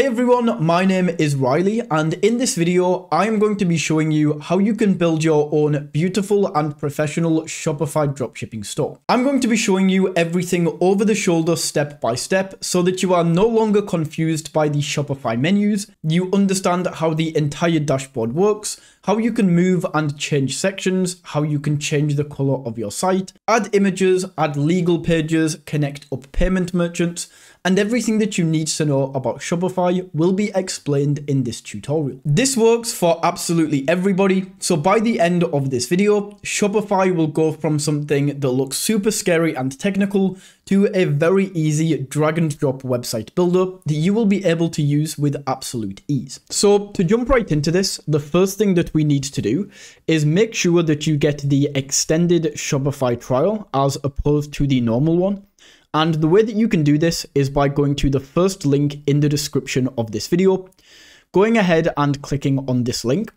Hey everyone, my name is Riley and in this video I am going to be showing you how you can build your own beautiful and professional Shopify dropshipping store. I'm going to be showing you everything over the shoulder step by step so that you are no longer confused by the Shopify menus, you understand how the entire dashboard works, how you can move and change sections, how you can change the color of your site, add images, add legal pages, connect up payment merchants, and everything that you need to know about Shopify will be explained in this tutorial. This works for absolutely everybody, so by the end of this video, Shopify will go from something that looks super scary and technical to a very easy drag and drop website builder that you will be able to use with absolute ease. So to jump right into this, the first thing that we need to do is make sure that you get the extended Shopify trial as opposed to the normal one. And the way that you can do this is by going to the first link in the description of this video, going ahead and clicking on this link.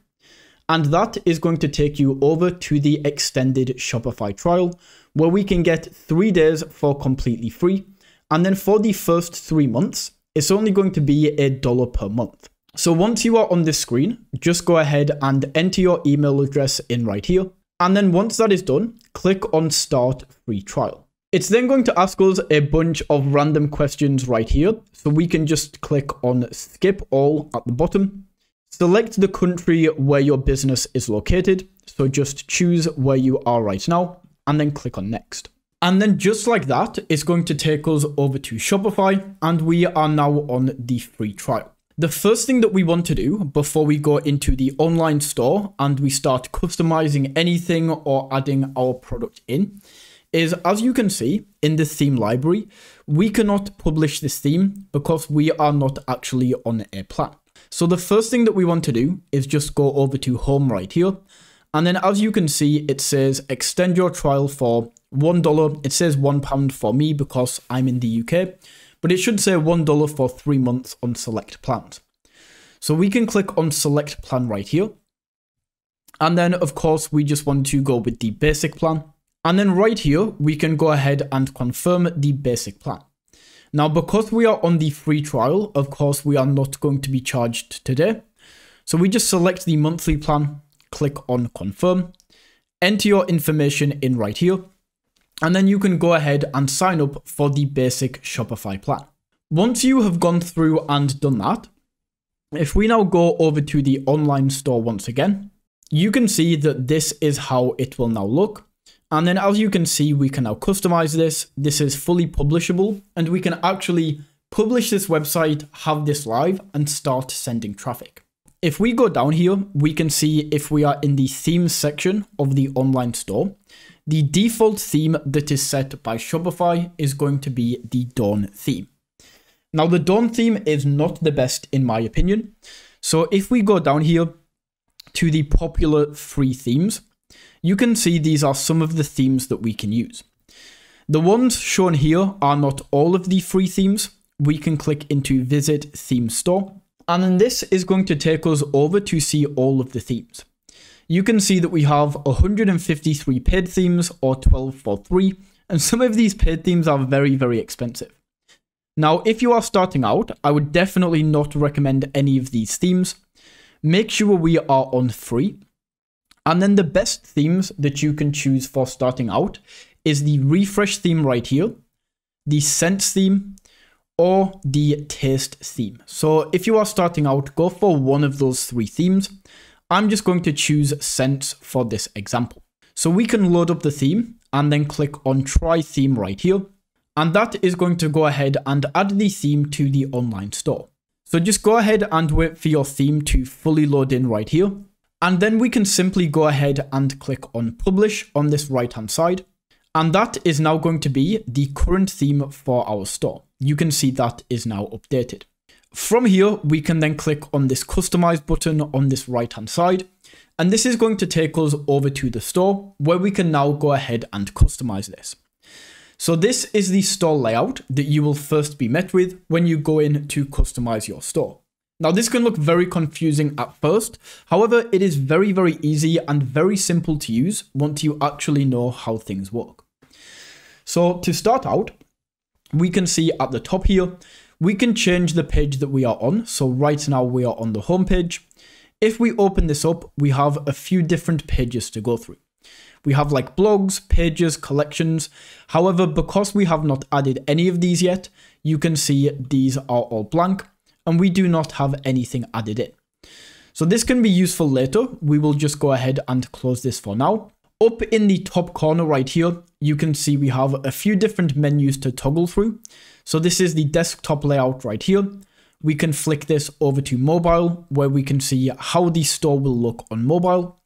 And that is going to take you over to the extended Shopify trial, where we can get three days for completely free. And then for the first three months, it's only going to be a dollar per month. So once you are on this screen, just go ahead and enter your email address in right here. And then once that is done, click on start free trial. It's then going to ask us a bunch of random questions right here. So we can just click on skip all at the bottom. Select the country where your business is located. So just choose where you are right now and then click on next. And then just like that, it's going to take us over to Shopify and we are now on the free trial. The first thing that we want to do before we go into the online store and we start customizing anything or adding our product in is as you can see in the theme library, we cannot publish this theme because we are not actually on a plan. So the first thing that we want to do is just go over to home right here. And then as you can see, it says extend your trial for $1. It says £1 for me because I'm in the UK, but it should say $1 for three months on select plans. So we can click on select plan right here. And then of course, we just want to go with the basic plan. And then right here, we can go ahead and confirm the basic plan. Now, because we are on the free trial, of course, we are not going to be charged today. So we just select the monthly plan, click on confirm, enter your information in right here, and then you can go ahead and sign up for the basic Shopify plan. Once you have gone through and done that, if we now go over to the online store once again, you can see that this is how it will now look. And then as you can see, we can now customize this. This is fully publishable and we can actually publish this website, have this live and start sending traffic. If we go down here, we can see if we are in the themes section of the online store, the default theme that is set by Shopify is going to be the Dawn theme. Now the Dawn theme is not the best in my opinion. So if we go down here to the popular free themes, you can see these are some of the themes that we can use. The ones shown here are not all of the free themes. We can click into visit theme store and then this is going to take us over to see all of the themes. You can see that we have 153 paid themes or 12 for 3 and some of these paid themes are very very expensive. Now if you are starting out, I would definitely not recommend any of these themes. Make sure we are on free and then the best themes that you can choose for starting out is the refresh theme right here, the Sense theme, or the taste theme. So if you are starting out, go for one of those three themes. I'm just going to choose Sense for this example. So we can load up the theme and then click on try theme right here. And that is going to go ahead and add the theme to the online store. So just go ahead and wait for your theme to fully load in right here. And then we can simply go ahead and click on publish on this right hand side. And that is now going to be the current theme for our store. You can see that is now updated. From here, we can then click on this customize button on this right hand side. And this is going to take us over to the store where we can now go ahead and customize this. So this is the store layout that you will first be met with when you go in to customize your store. Now this can look very confusing at first, however it is very very easy and very simple to use once you actually know how things work. So to start out, we can see at the top here, we can change the page that we are on. So right now we are on the home page. If we open this up, we have a few different pages to go through. We have like blogs, pages, collections. However, because we have not added any of these yet, you can see these are all blank and we do not have anything added in. So this can be useful later. We will just go ahead and close this for now. Up in the top corner right here, you can see we have a few different menus to toggle through. So this is the desktop layout right here. We can flick this over to mobile where we can see how the store will look on mobile.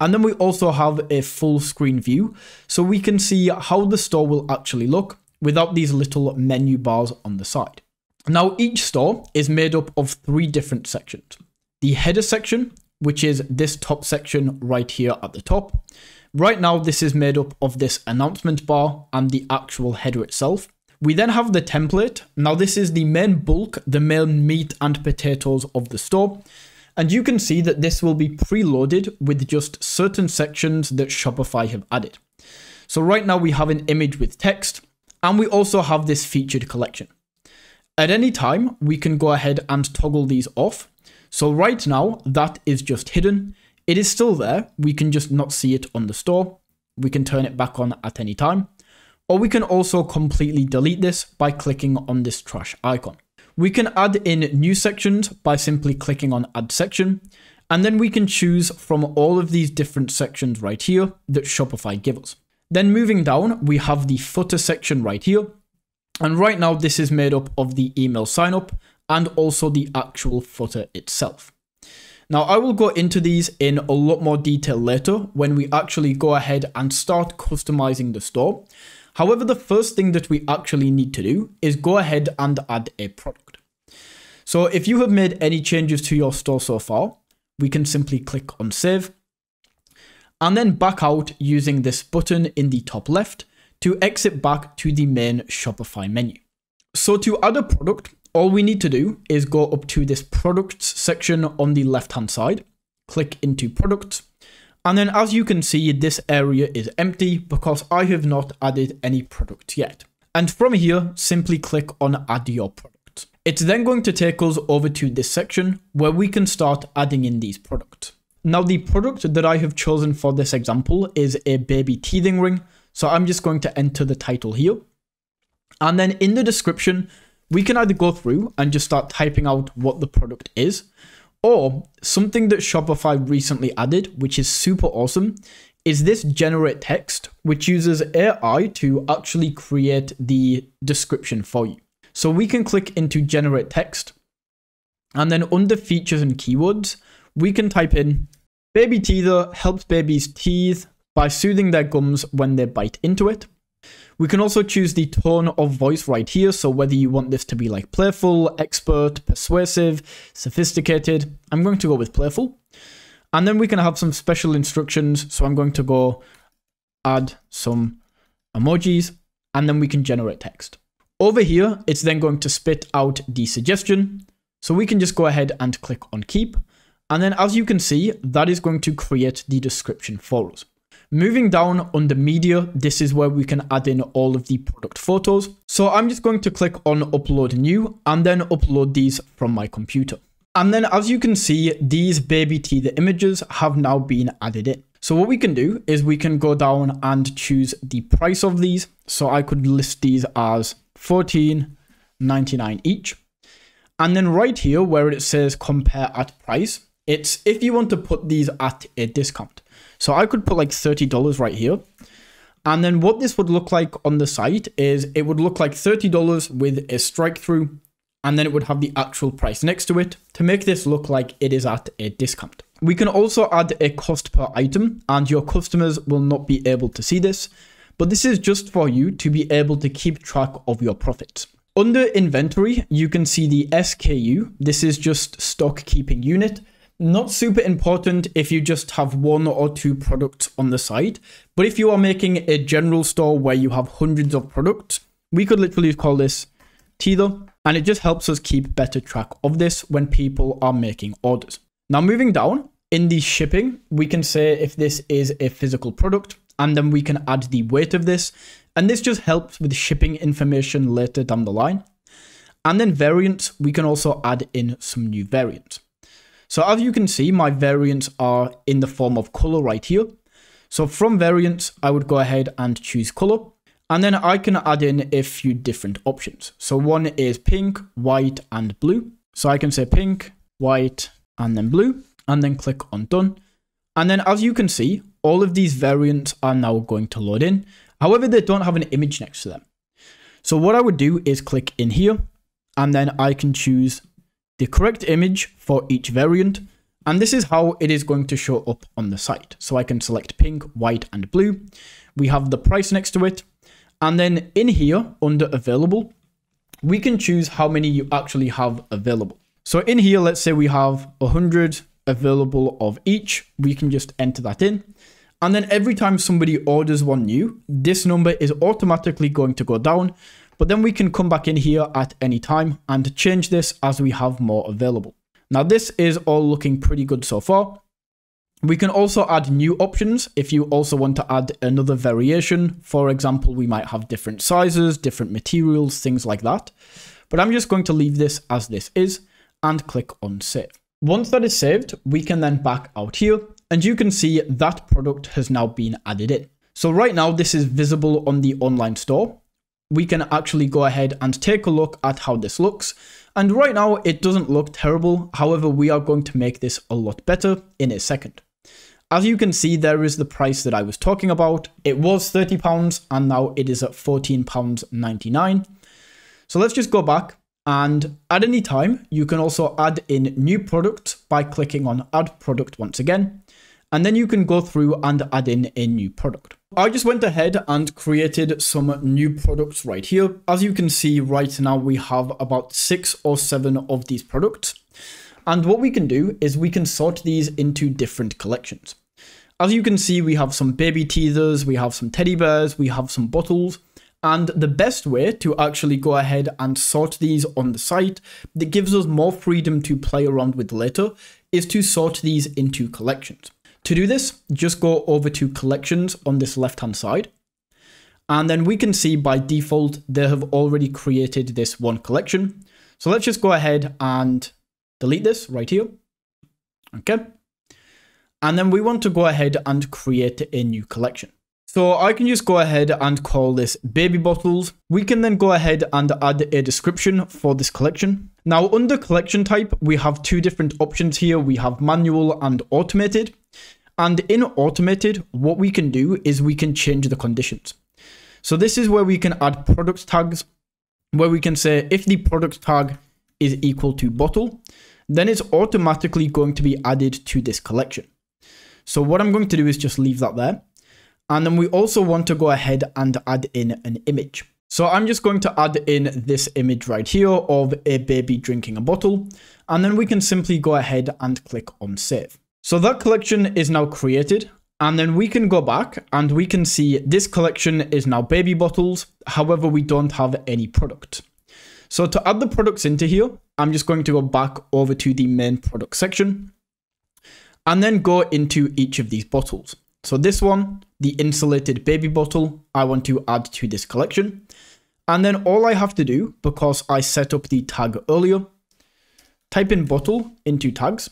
And then we also have a full screen view so we can see how the store will actually look without these little menu bars on the side. Now each store is made up of three different sections. The header section, which is this top section right here at the top. Right now this is made up of this announcement bar and the actual header itself. We then have the template. Now this is the main bulk, the main meat and potatoes of the store. And you can see that this will be preloaded with just certain sections that Shopify have added. So right now we have an image with text and we also have this featured collection. At any time, we can go ahead and toggle these off. So right now that is just hidden. It is still there. We can just not see it on the store. We can turn it back on at any time. Or we can also completely delete this by clicking on this trash icon. We can add in new sections by simply clicking on add section, and then we can choose from all of these different sections right here that Shopify give us. Then moving down, we have the footer section right here. And right now this is made up of the email signup and also the actual footer itself. Now I will go into these in a lot more detail later when we actually go ahead and start customizing the store. However, the first thing that we actually need to do is go ahead and add a product. So if you have made any changes to your store so far, we can simply click on save and then back out using this button in the top left to exit back to the main Shopify menu. So to add a product, all we need to do is go up to this products section on the left hand side, click into products, and then as you can see, this area is empty because I have not added any product yet. And from here, simply click on add your product. It's then going to take us over to this section where we can start adding in these products. Now the product that I have chosen for this example is a baby teething ring. So I'm just going to enter the title here. And then in the description, we can either go through and just start typing out what the product is, or something that Shopify recently added, which is super awesome, is this generate text, which uses AI to actually create the description for you. So we can click into generate text, and then under features and keywords, we can type in baby teether helps babies teeth by soothing their gums when they bite into it. We can also choose the tone of voice right here, so whether you want this to be like playful, expert, persuasive, sophisticated. I'm going to go with playful. And then we can have some special instructions, so I'm going to go add some emojis, and then we can generate text. Over here, it's then going to spit out the suggestion, so we can just go ahead and click on keep. And then as you can see, that is going to create the description for us. Moving down on the media, this is where we can add in all of the product photos. So I'm just going to click on upload new and then upload these from my computer. And then as you can see, these baby teether images have now been added in. So what we can do is we can go down and choose the price of these. So I could list these as 14.99 each. And then right here where it says compare at price, it's if you want to put these at a discount. So I could put like $30 right here. And then what this would look like on the site is it would look like $30 with a strike through and then it would have the actual price next to it to make this look like it is at a discount. We can also add a cost per item and your customers will not be able to see this, but this is just for you to be able to keep track of your profits. Under inventory, you can see the SKU. This is just stock keeping unit. Not super important if you just have one or two products on the site, but if you are making a general store where you have hundreds of products, we could literally call this teether, and it just helps us keep better track of this when people are making orders. Now moving down, in the shipping, we can say if this is a physical product, and then we can add the weight of this, and this just helps with shipping information later down the line. And then variants, we can also add in some new variants. So as you can see, my variants are in the form of color right here. So from variants, I would go ahead and choose color. And then I can add in a few different options. So one is pink, white, and blue. So I can say pink, white, and then blue, and then click on done. And then as you can see, all of these variants are now going to load in. However, they don't have an image next to them. So what I would do is click in here, and then I can choose the correct image for each variant. And this is how it is going to show up on the site. So I can select pink, white, and blue. We have the price next to it. And then in here, under available, we can choose how many you actually have available. So in here, let's say we have 100 available of each. We can just enter that in. And then every time somebody orders one new, this number is automatically going to go down. But then we can come back in here at any time and change this as we have more available. Now this is all looking pretty good so far. We can also add new options if you also want to add another variation. For example, we might have different sizes, different materials, things like that. But I'm just going to leave this as this is and click on save. Once that is saved, we can then back out here and you can see that product has now been added in. So right now this is visible on the online store. We can actually go ahead and take a look at how this looks. And right now it doesn't look terrible. However, we are going to make this a lot better in a second. As you can see, there is the price that I was talking about. It was £30 and now it is at £14.99. So let's just go back and at any time, you can also add in new product by clicking on add product once again. And then you can go through and add in a new product. I just went ahead and created some new products right here. As you can see right now, we have about six or seven of these products. And what we can do is we can sort these into different collections. As you can see, we have some baby teethers, we have some teddy bears, we have some bottles, and the best way to actually go ahead and sort these on the site that gives us more freedom to play around with later is to sort these into collections. To do this, just go over to collections on this left hand side. And then we can see by default, they have already created this one collection. So let's just go ahead and delete this right here. Okay. And then we want to go ahead and create a new collection. So I can just go ahead and call this baby bottles. We can then go ahead and add a description for this collection. Now under collection type, we have two different options here. We have manual and automated. And in automated, what we can do is we can change the conditions. So this is where we can add product tags, where we can say if the product tag is equal to bottle, then it's automatically going to be added to this collection. So what I'm going to do is just leave that there. And then we also want to go ahead and add in an image. So I'm just going to add in this image right here of a baby drinking a bottle. And then we can simply go ahead and click on save. So that collection is now created. And then we can go back and we can see this collection is now baby bottles. However, we don't have any product. So to add the products into here, I'm just going to go back over to the main product section and then go into each of these bottles. So this one, the insulated baby bottle, I want to add to this collection. And then all I have to do, because I set up the tag earlier, type in bottle into tags.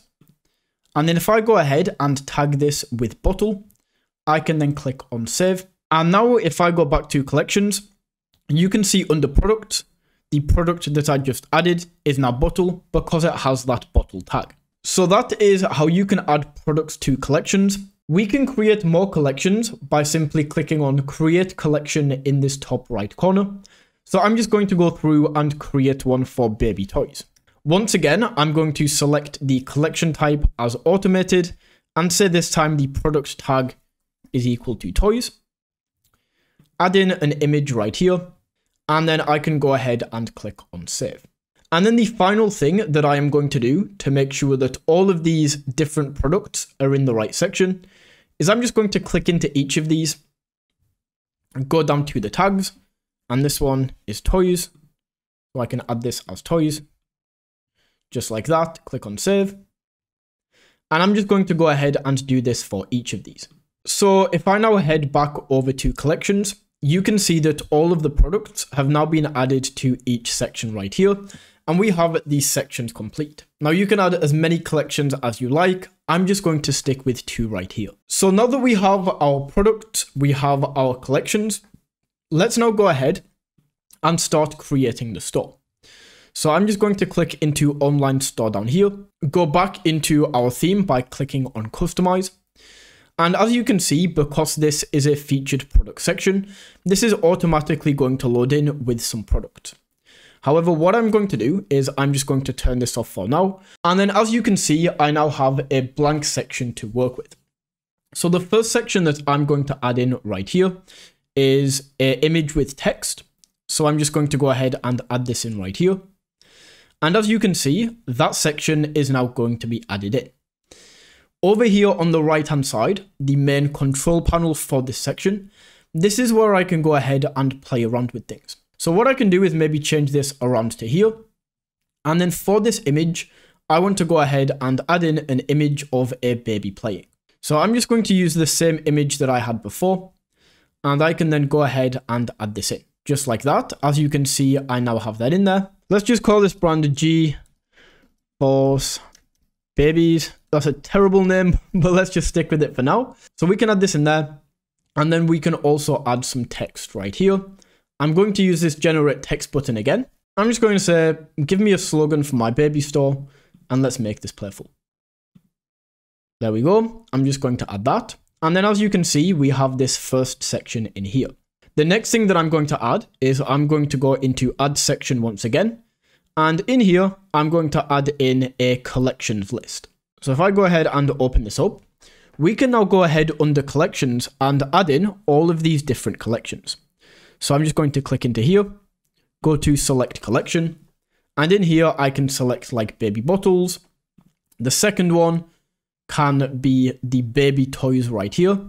And then if I go ahead and tag this with bottle, I can then click on save. And now if I go back to collections, you can see under product, the product that I just added is now bottle because it has that bottle tag. So that is how you can add products to collections. We can create more collections by simply clicking on create collection in this top right corner. So I'm just going to go through and create one for baby toys. Once again, I'm going to select the collection type as automated and say this time the product tag is equal to toys. Add in an image right here and then I can go ahead and click on save. And then the final thing that I am going to do to make sure that all of these different products are in the right section is I'm just going to click into each of these and go down to the tags. And this one is toys. So I can add this as toys. Just like that, click on save. And I'm just going to go ahead and do this for each of these. So if I now head back over to collections, you can see that all of the products have now been added to each section right here. And we have these sections complete. Now you can add as many collections as you like. I'm just going to stick with two right here. So now that we have our products, we have our collections, let's now go ahead and start creating the store. So I'm just going to click into online store down here, go back into our theme by clicking on customize. And as you can see, because this is a featured product section, this is automatically going to load in with some product. However, what I'm going to do is I'm just going to turn this off for now. And then as you can see, I now have a blank section to work with. So the first section that I'm going to add in right here is an image with text. So I'm just going to go ahead and add this in right here. And as you can see, that section is now going to be added in. Over here on the right hand side, the main control panel for this section, this is where I can go ahead and play around with things. So what I can do is maybe change this around to here. And then for this image, I want to go ahead and add in an image of a baby playing. So I'm just going to use the same image that I had before. And I can then go ahead and add this in. Just like that. As you can see, I now have that in there. Let's just call this brand G Force Babies. That's a terrible name, but let's just stick with it for now. So we can add this in there. And then we can also add some text right here. I'm going to use this generate text button again. I'm just going to say, give me a slogan for my baby store and let's make this playful. There we go. I'm just going to add that. And then as you can see, we have this first section in here. The next thing that I'm going to add is I'm going to go into add section once again. And in here, I'm going to add in a collections list. So if I go ahead and open this up, we can now go ahead under collections and add in all of these different collections. So I'm just going to click into here, go to select collection, and in here I can select like baby bottles. The second one can be the baby toys right here.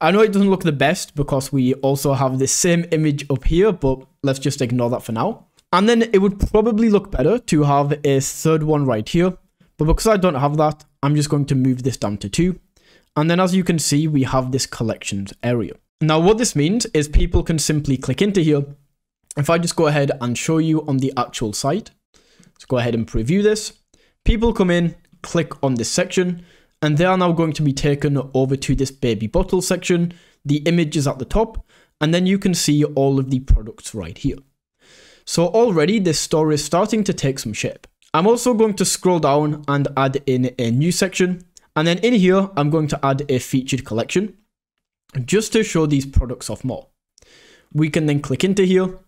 I know it doesn't look the best because we also have the same image up here, but let's just ignore that for now. And then it would probably look better to have a third one right here. But because I don't have that, I'm just going to move this down to two. And then as you can see, we have this collections area. Now what this means is people can simply click into here. If I just go ahead and show you on the actual site, let's go ahead and preview this. People come in, click on this section, and they are now going to be taken over to this baby bottle section. The image is at the top, and then you can see all of the products right here. So already this store is starting to take some shape. I'm also going to scroll down and add in a new section. And then in here, I'm going to add a featured collection just to show these products off more. We can then click into here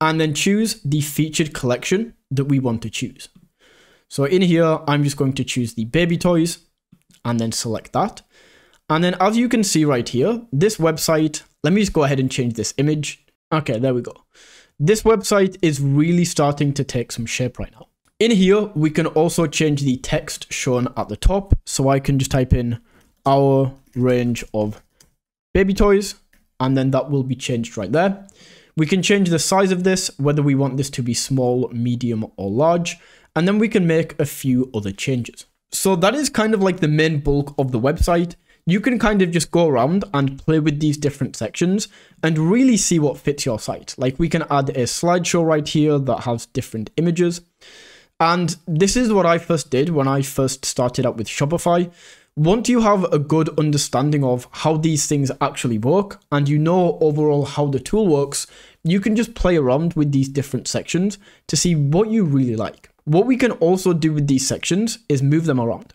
and then choose the featured collection that we want to choose. So in here, I'm just going to choose the baby toys and then select that. And then as you can see right here, this website, let me just go ahead and change this image. Okay, there we go. This website is really starting to take some shape right now. In here, we can also change the text shown at the top. So I can just type in our range of baby toys, and then that will be changed right there. We can change the size of this, whether we want this to be small, medium, or large, and then we can make a few other changes. So that is kind of like the main bulk of the website. You can kind of just go around and play with these different sections and really see what fits your site. Like we can add a slideshow right here that has different images. And this is what I first did when I first started out with Shopify. Once you have a good understanding of how these things actually work and you know overall how the tool works, you can just play around with these different sections to see what you really like. What we can also do with these sections is move them around.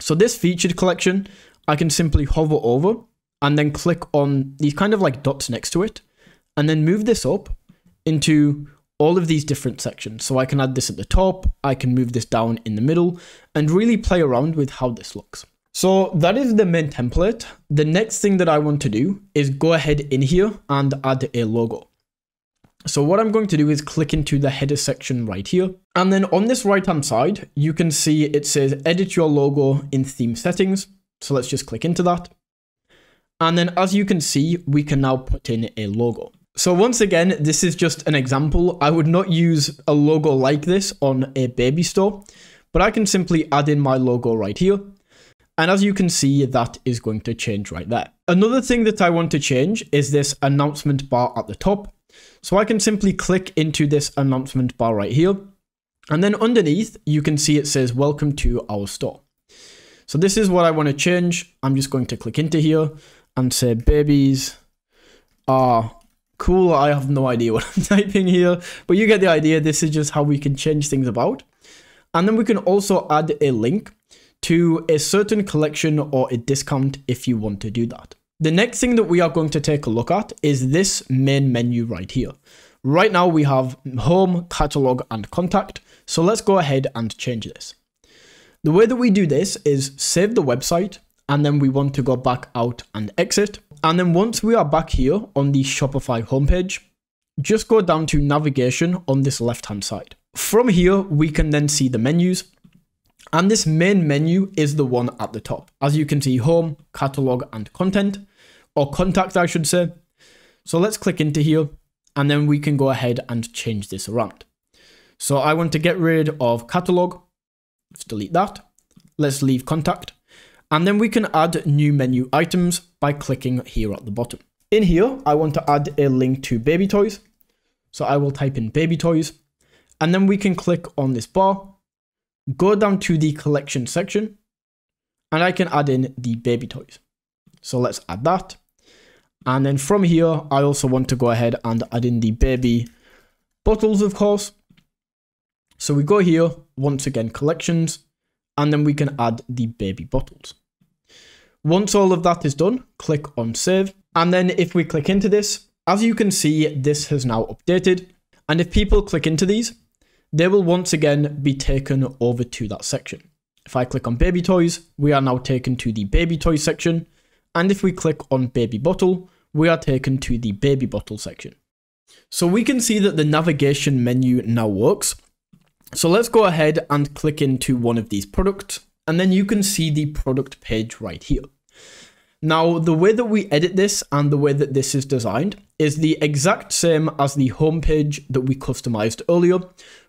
So this featured collection, I can simply hover over and then click on these kind of like dots next to it and then move this up into all of these different sections. So I can add this at the top, I can move this down in the middle and really play around with how this looks. So that is the main template. The next thing that I want to do is go ahead in here and add a logo. So what I'm going to do is click into the header section right here. And then on this right hand side, you can see it says edit your logo in theme settings. So let's just click into that. And then as you can see, we can now put in a logo. So once again, this is just an example. I would not use a logo like this on a baby store, but I can simply add in my logo right here. And as you can see, that is going to change right there. Another thing that I want to change is this announcement bar at the top. So I can simply click into this announcement bar right here. And then underneath, you can see it says, welcome to our store. So this is what I want to change. I'm just going to click into here and say babies are cool. I have no idea what I'm typing here, but you get the idea. This is just how we can change things about. And then we can also add a link to a certain collection or a discount if you want to do that. The next thing that we are going to take a look at is this main menu right here. Right now we have home, catalog and contact. So let's go ahead and change this. The way that we do this is save the website and then we want to go back out and exit. And then once we are back here on the Shopify homepage, just go down to navigation on this left hand side. From here, we can then see the menus and this main menu is the one at the top. As you can see, home, catalog, and content, or contact, I should say. So let's click into here, and then we can go ahead and change this around. So I want to get rid of catalog. Let's delete that. Let's leave contact. And then we can add new menu items by clicking here at the bottom. In here, I want to add a link to baby toys. So I will type in baby toys. And then we can click on this bar go down to the collection section and I can add in the baby toys. So let's add that. And then from here, I also want to go ahead and add in the baby bottles, of course. So we go here, once again, collections, and then we can add the baby bottles. Once all of that is done, click on save. And then if we click into this, as you can see, this has now updated. And if people click into these, they will once again be taken over to that section. If I click on baby toys, we are now taken to the baby toy section. And if we click on baby bottle, we are taken to the baby bottle section. So we can see that the navigation menu now works. So let's go ahead and click into one of these products and then you can see the product page right here. Now, the way that we edit this and the way that this is designed is the exact same as the homepage that we customized earlier,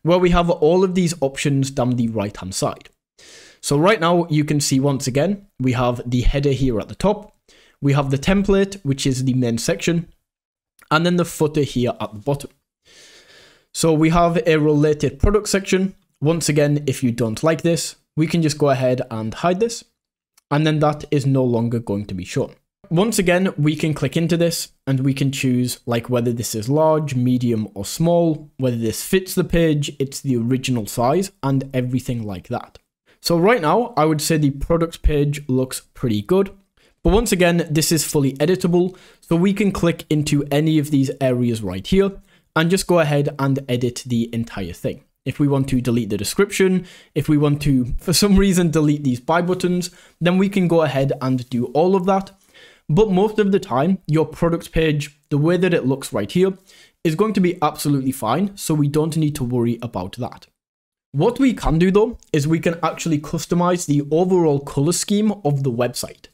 where we have all of these options down the right hand side. So right now you can see once again, we have the header here at the top, we have the template, which is the main section, and then the footer here at the bottom. So we have a related product section. Once again, if you don't like this, we can just go ahead and hide this and then that is no longer going to be shown. Once again, we can click into this and we can choose like whether this is large, medium or small, whether this fits the page, it's the original size and everything like that. So right now, I would say the product page looks pretty good. But once again, this is fully editable, so we can click into any of these areas right here and just go ahead and edit the entire thing if we want to delete the description, if we want to, for some reason, delete these buy buttons, then we can go ahead and do all of that. But most of the time, your product page, the way that it looks right here, is going to be absolutely fine, so we don't need to worry about that. What we can do though, is we can actually customize the overall color scheme of the website.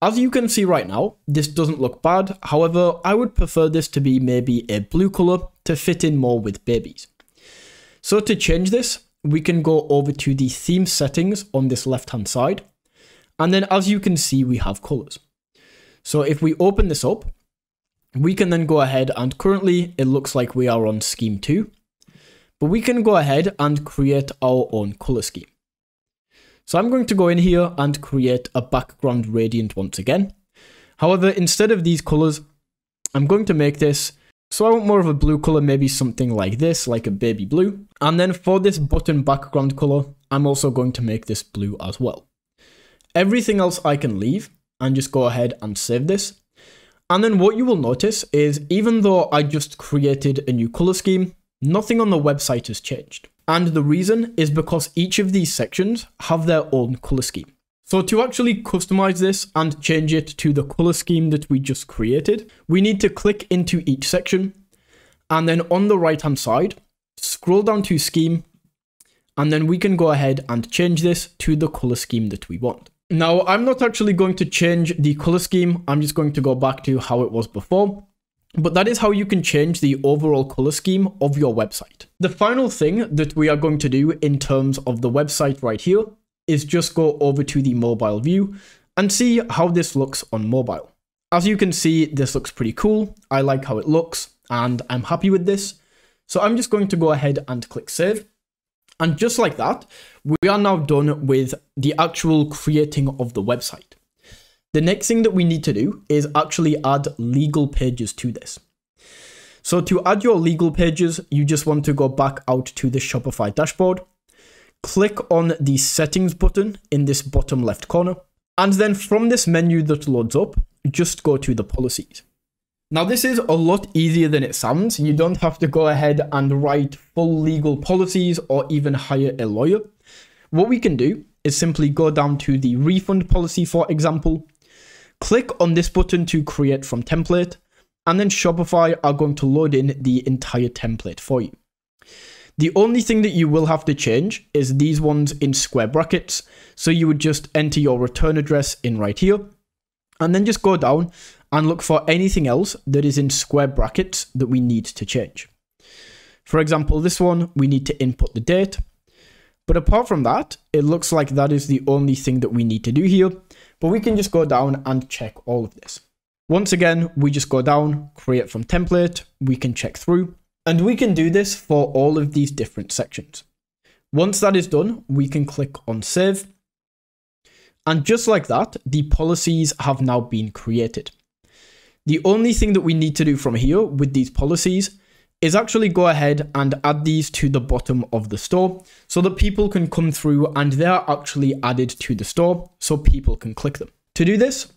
As you can see right now, this doesn't look bad, however, I would prefer this to be maybe a blue color to fit in more with babies. So to change this, we can go over to the theme settings on this left hand side. And then as you can see, we have colors. So if we open this up, we can then go ahead and currently it looks like we are on scheme 2. But we can go ahead and create our own color scheme. So I'm going to go in here and create a background gradient once again. However, instead of these colors, I'm going to make this so I want more of a blue color, maybe something like this, like a baby blue. And then for this button background color, I'm also going to make this blue as well. Everything else I can leave and just go ahead and save this. And then what you will notice is even though I just created a new color scheme, nothing on the website has changed. And the reason is because each of these sections have their own color scheme. So to actually customize this and change it to the color scheme that we just created, we need to click into each section and then on the right hand side, scroll down to scheme and then we can go ahead and change this to the color scheme that we want. Now, I'm not actually going to change the color scheme. I'm just going to go back to how it was before. But that is how you can change the overall color scheme of your website. The final thing that we are going to do in terms of the website right here is just go over to the mobile view and see how this looks on mobile. As you can see, this looks pretty cool. I like how it looks and I'm happy with this. So I'm just going to go ahead and click save. And just like that, we are now done with the actual creating of the website. The next thing that we need to do is actually add legal pages to this. So to add your legal pages, you just want to go back out to the Shopify dashboard, click on the settings button in this bottom left corner, and then from this menu that loads up, just go to the policies. Now this is a lot easier than it sounds. You don't have to go ahead and write full legal policies or even hire a lawyer. What we can do is simply go down to the refund policy, for example, click on this button to create from template, and then Shopify are going to load in the entire template for you. The only thing that you will have to change is these ones in square brackets. So you would just enter your return address in right here, and then just go down and look for anything else that is in square brackets that we need to change. For example, this one, we need to input the date. But apart from that, it looks like that is the only thing that we need to do here. But we can just go down and check all of this. Once again, we just go down, create from template, we can check through, and we can do this for all of these different sections. Once that is done, we can click on save. And just like that, the policies have now been created. The only thing that we need to do from here with these policies is actually go ahead and add these to the bottom of the store so that people can come through and they're actually added to the store so people can click them. To do this,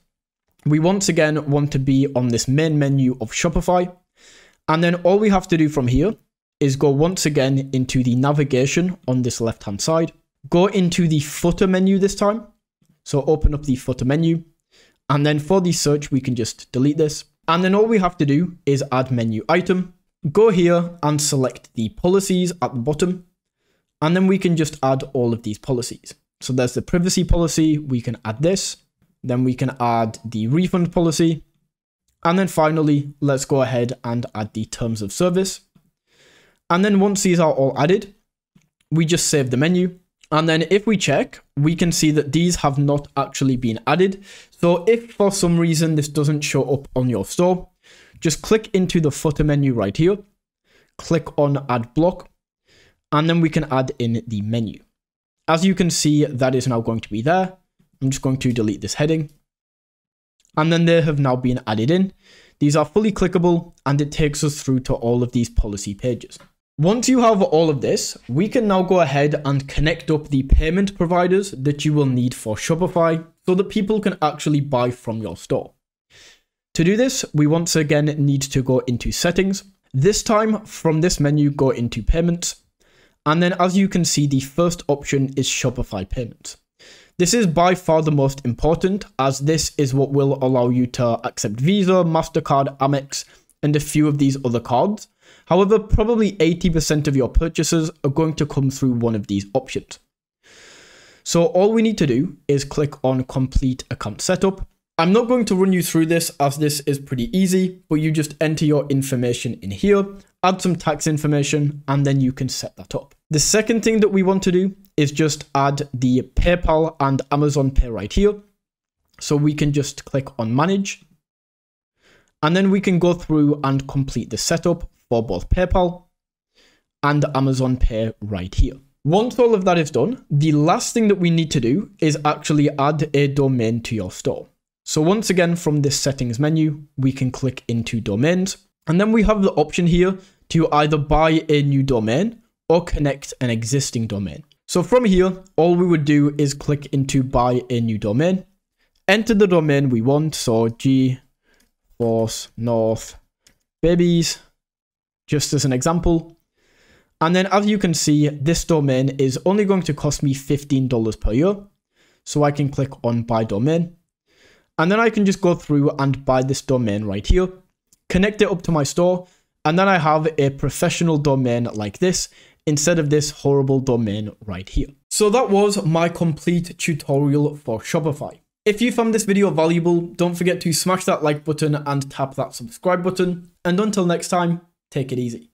we once again want to be on this main menu of Shopify. And then all we have to do from here is go once again into the navigation on this left hand side, go into the footer menu this time. So open up the footer menu and then for the search, we can just delete this. And then all we have to do is add menu item, go here and select the policies at the bottom. And then we can just add all of these policies. So there's the privacy policy. We can add this. Then we can add the refund policy. And then finally, let's go ahead and add the terms of service. And then once these are all added, we just save the menu and then if we check, we can see that these have not actually been added. So if for some reason this doesn't show up on your store, just click into the footer menu right here, click on add block, and then we can add in the menu. As you can see, that is now going to be there. I'm just going to delete this heading. And then they have now been added in. These are fully clickable and it takes us through to all of these policy pages. Once you have all of this, we can now go ahead and connect up the payment providers that you will need for Shopify so that people can actually buy from your store. To do this, we once again need to go into settings. This time from this menu, go into payments. And then as you can see, the first option is Shopify payments. This is by far the most important as this is what will allow you to accept Visa, MasterCard, Amex, and a few of these other cards However, probably 80% of your purchases are going to come through one of these options. So all we need to do is click on complete account setup. I'm not going to run you through this as this is pretty easy, but you just enter your information in here, add some tax information, and then you can set that up. The second thing that we want to do is just add the PayPal and Amazon Pay right here. So we can just click on manage, and then we can go through and complete the setup for both PayPal and Amazon Pay right here. Once all of that is done, the last thing that we need to do is actually add a domain to your store. So once again, from this settings menu, we can click into domains, and then we have the option here to either buy a new domain or connect an existing domain. So from here, all we would do is click into buy a new domain, enter the domain we want, so G Force North Babies just as an example. And then as you can see, this domain is only going to cost me $15 per year. So I can click on buy domain. And then I can just go through and buy this domain right here, connect it up to my store, and then I have a professional domain like this instead of this horrible domain right here. So that was my complete tutorial for Shopify. If you found this video valuable, don't forget to smash that like button and tap that subscribe button. And until next time, Take it easy.